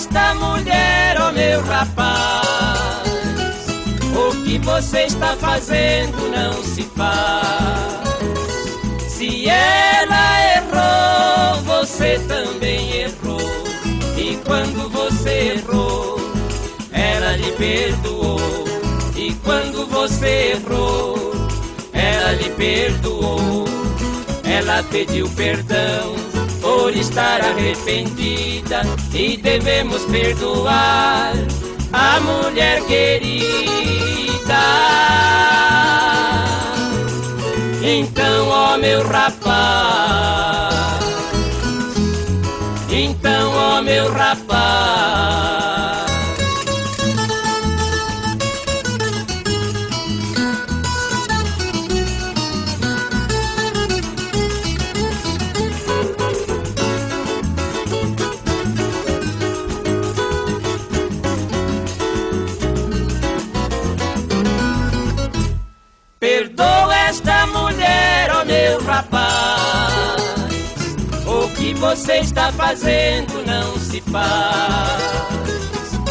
esta mulher, ó oh meu rapaz. O que você está fazendo não se faz. Se ela errou, você também errou. E quando você errou, ela lhe perdoou. E quando você errou, ela lhe perdoou. Ela pediu perdão por estar arrependida e devemos perdoar a mulher querida. Então, ó meu rapaz, então, ó meu rapaz. Você está fazendo não se faz.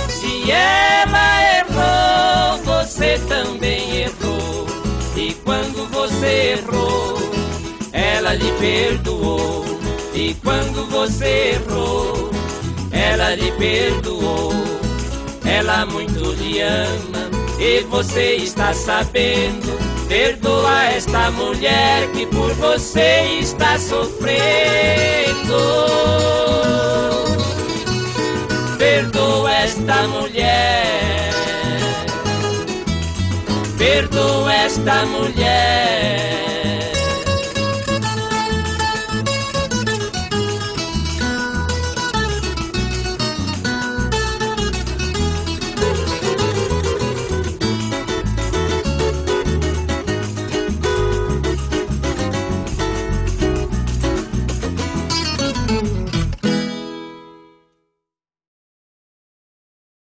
Se ela errou, você também errou. E quando você errou, ela lhe perdoou. E quando você errou, ela lhe perdoou. Ela muito lhe ama e você está sabendo. Perdoa esta mulher que por você está sofrendo. Perdoa esta mulher. Perdoa esta mulher.